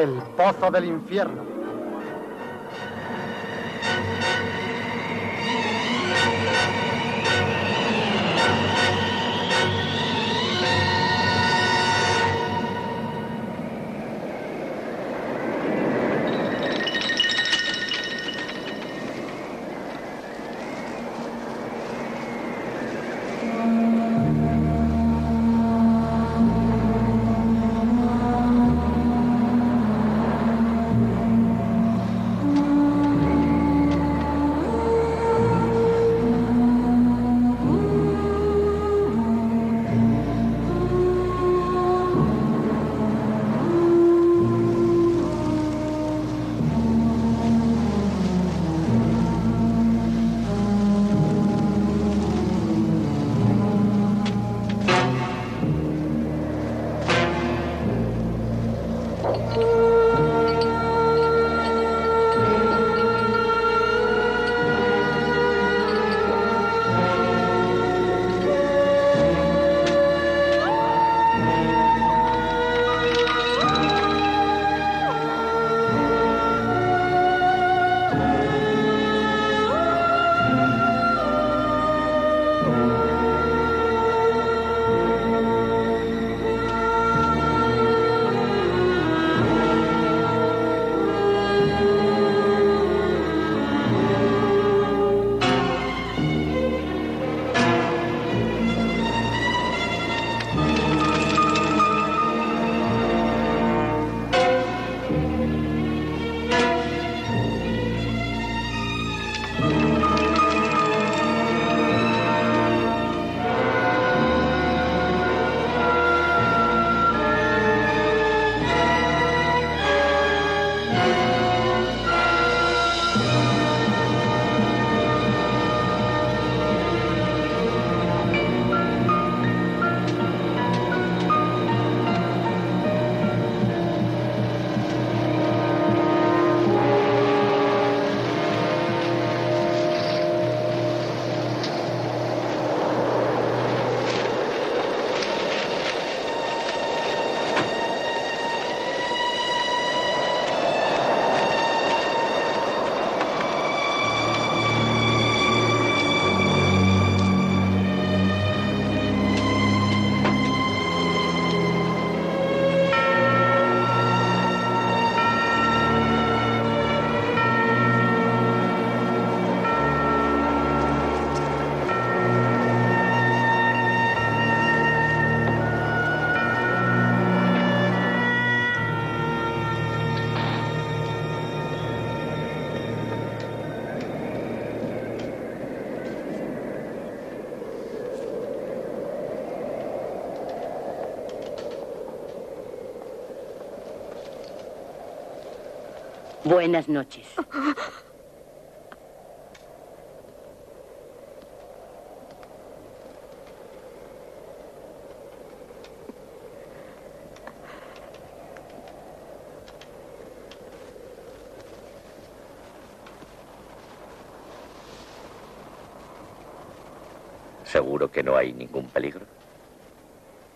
El pozo del infierno. Buenas noches. ¿Seguro que no hay ningún peligro?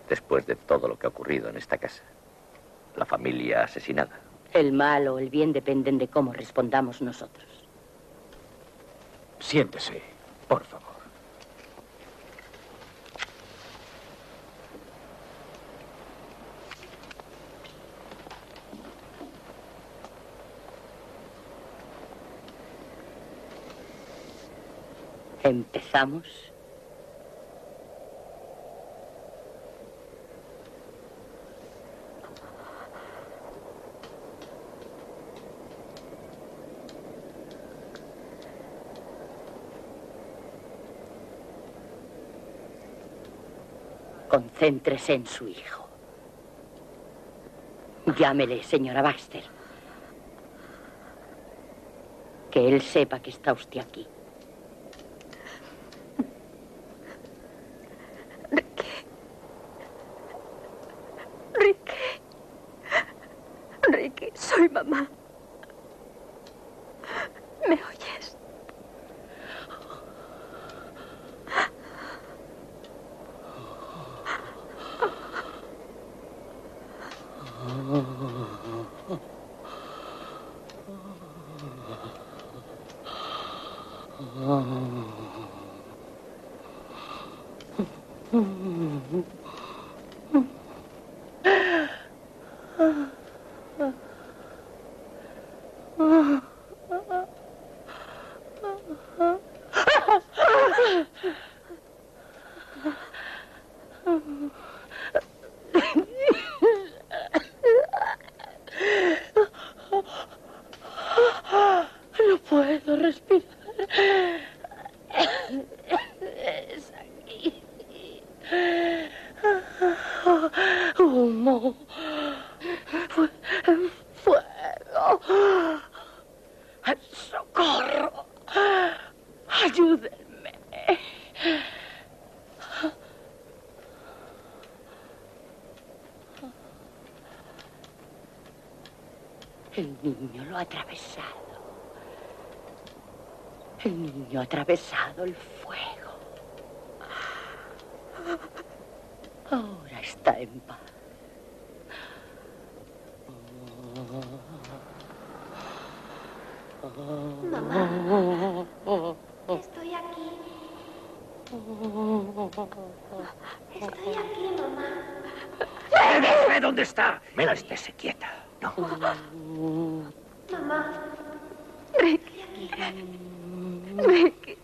Después de todo lo que ha ocurrido en esta casa. La familia asesinada. El mal o el bien dependen de cómo respondamos nosotros. Siéntese, por favor. ¿Empezamos? Concéntrese en su hijo. Llámele, señora Baxter. Que él sepa que está usted aquí. Oh, El niño lo ha atravesado. El niño ha atravesado el fuego. Ahora está en paz. Mamá, estoy aquí. Estoy aquí, mamá. ¿Ve dónde está? Mira, Estése quieta. Mamá. Ricky. Ricky,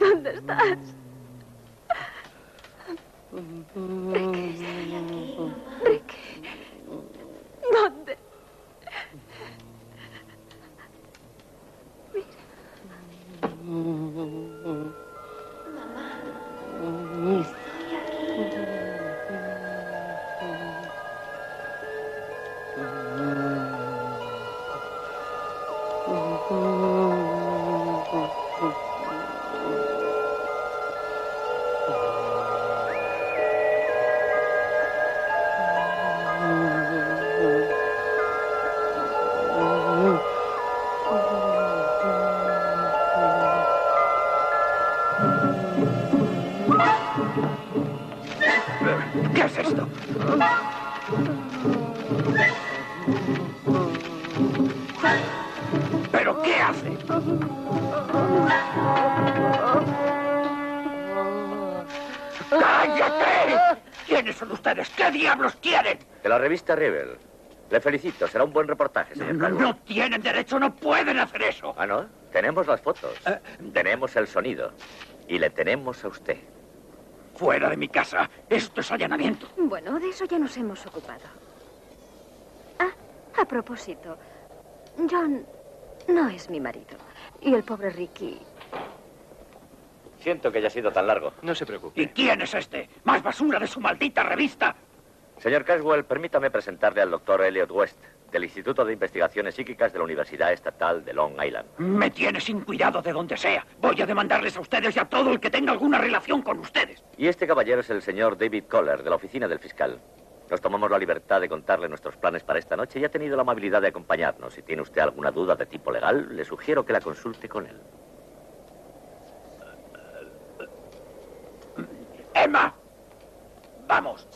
¿dónde estás? Ricky, estoy aquí, mamá. Ricky, ¿dónde? Mamá, ¿Qué es esto? ¿Pero qué hace? ¡Cállate! ¿Quiénes son ustedes? ¿Qué diablos quieren? De la revista Rebel. Le felicito, será un buen reportaje, señor No, no tienen derecho, no pueden hacer eso. Ah, ¿no? Tenemos las fotos. Eh. Tenemos el sonido. Y le tenemos a usted. Fuera de mi casa. Esto es allanamiento. Bueno, de eso ya nos hemos ocupado. Ah, a propósito, John no es mi marido. Y el pobre Ricky. Siento que haya sido tan largo. No se ¿Y preocupe. quién es este? Más basura de su maldita revista. Señor Caswell, permítame presentarle al doctor Elliot West, del Instituto de Investigaciones Psíquicas de la Universidad Estatal de Long Island. Me tiene sin cuidado de donde sea. Voy a demandarles a ustedes y a todo el que tenga alguna relación con ustedes. Y este caballero es el señor David Kohler, de la oficina del fiscal. Nos tomamos la libertad de contarle nuestros planes para esta noche y ha tenido la amabilidad de acompañarnos. Si tiene usted alguna duda de tipo legal, le sugiero que la consulte con él. Emma, vamos.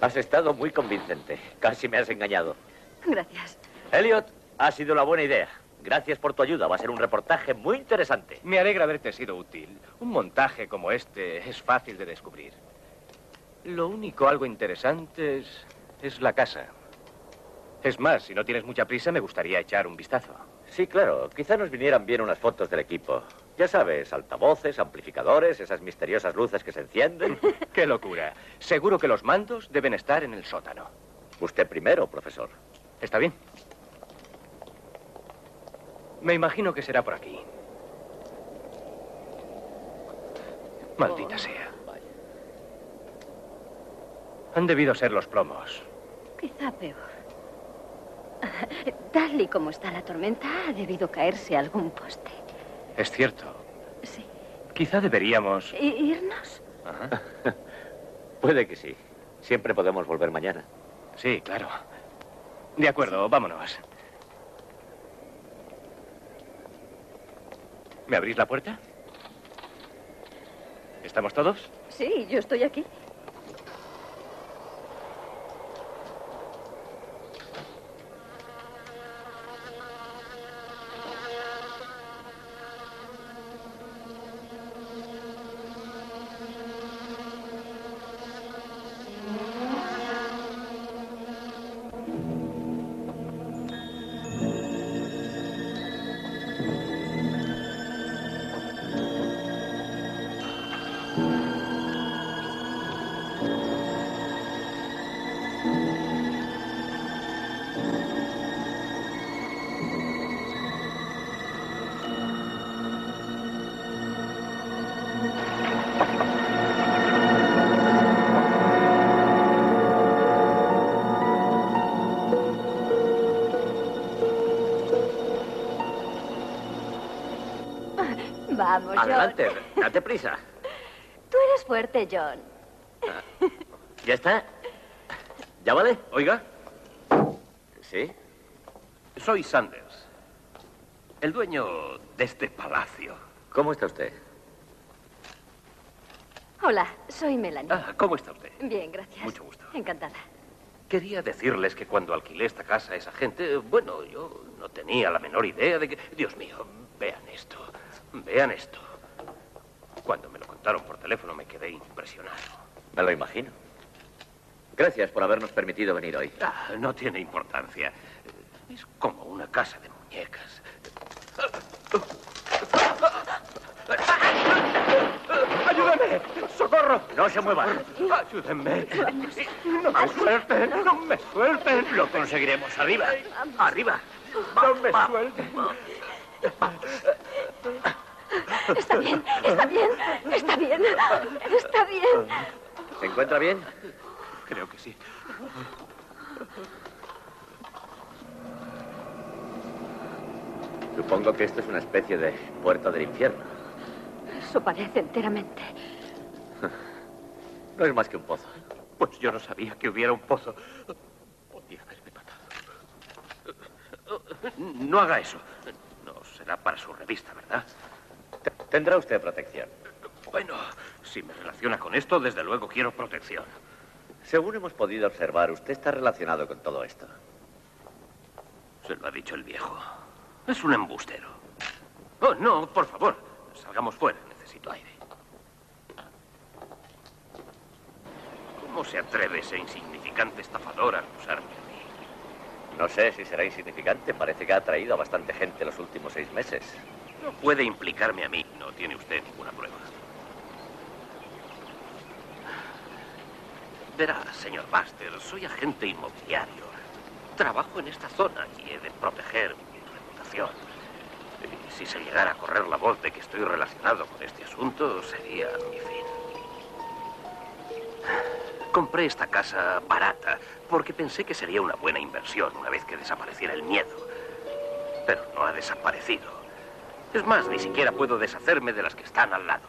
Has estado muy convincente. Casi me has engañado. Gracias. Elliot, ha sido una buena idea. Gracias por tu ayuda. Va a ser un reportaje muy interesante. Me alegra haberte sido útil. Un montaje como este es fácil de descubrir. Lo único algo interesante es, es la casa. Es más, si no tienes mucha prisa, me gustaría echar un vistazo. Sí, claro. Quizá nos vinieran bien unas fotos del equipo. Ya sabes, altavoces, amplificadores, esas misteriosas luces que se encienden. ¡Qué locura! Seguro que los mandos deben estar en el sótano. Usted primero, profesor. ¿Está bien? Me imagino que será por aquí. Maldita sea. Han debido ser los plomos. Quizá peor. Tal y como está la tormenta, ha debido caerse algún poste. Es cierto. Sí. Quizá deberíamos... ¿I- ¿Irnos? Ajá. Puede que sí. Siempre podemos volver mañana. Sí, claro. De acuerdo, vámonos. ¿Me abrís la puerta? ¿Estamos todos? Sí, yo estoy aquí. John. Adelante, date prisa. Tú eres fuerte, John. ¿Ya está? ¿Ya vale? Oiga, Sí. soy Sanders. El dueño de este palacio. ¿Cómo está usted? Hola, soy Melanie. Ah, ¿cómo está usted? Bien, gracias. Mucho gusto. Encantada. Quería decirles que cuando alquilé esta casa a esa gente, bueno, yo no tenía la menor idea de que... Dios mío, vean esto. Vean esto. Cuando me lo contaron por teléfono me quedé impresionado. Me lo imagino. Gracias por habernos permitido venir hoy. Ah, no tiene importancia. Es como una casa de muñecas. ¡Ayúdenme! ¡Socorro! No se muevan. ¡Ayúdenme! ¡No me suelten! ¡No me suelten! Lo conseguiremos. Arriba. Arriba. ¡No me suelten! Está bien, está bien, está bien, está bien. ¿Se encuentra bien? Creo que sí. Supongo que esto es una especie de puerta del infierno. Eso parece enteramente. No es más que un pozo. Pues yo no sabía que hubiera un pozo. Podía haberme matado. No haga eso. No será para su revista, ¿verdad? Tendrá usted protección. Bueno, si me relaciona con esto, desde luego quiero protección. Según hemos podido observar, usted está relacionado con todo esto. Se lo ha dicho el viejo. Es un embustero. Oh, no, por favor. Salgamos fuera. Necesito aire. ¿Cómo se atreve ese insignificante estafador a acusarme a mí? No sé si será insignificante. Parece que ha atraído a bastante gente los últimos seis meses. No puede implicarme a mí. No tiene usted ninguna prueba. Verá, señor Buster, soy agente inmobiliario. Trabajo en esta zona y he de proteger mi reputación. Y si se llegara a correr la voz de que estoy relacionado con este asunto, sería mi fin. Compré esta casa barata porque pensé que sería una buena inversión una vez que desapareciera el miedo. Pero no ha desaparecido. Es más, ni siquiera puedo deshacerme de las que están al lado.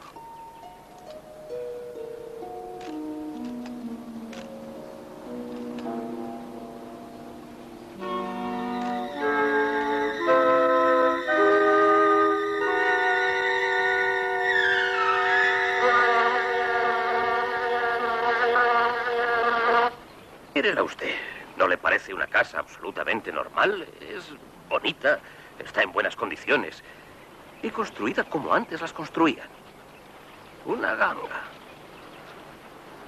Mírela usted. ¿No le parece una casa absolutamente normal? Es bonita, está en buenas condiciones y construida como antes las construían. Una ganga.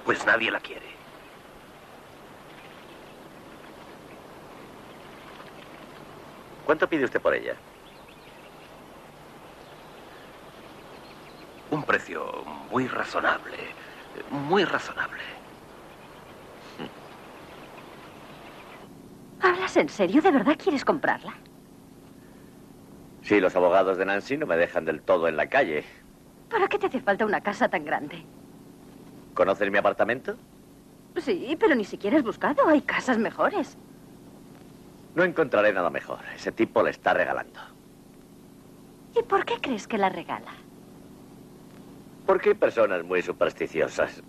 Pues nadie la quiere. ¿Cuánto pide usted por ella? Un precio muy razonable. Muy razonable. ¿Hablas en serio? ¿De verdad quieres comprarla? Sí, los abogados de Nancy no me dejan del todo en la calle. ¿Para qué te hace falta una casa tan grande? ¿Conoces mi apartamento? Sí, pero ni siquiera has buscado. Hay casas mejores. No encontraré nada mejor. Ese tipo le está regalando. ¿Y por qué crees que la regala? Porque hay personas muy supersticiosas.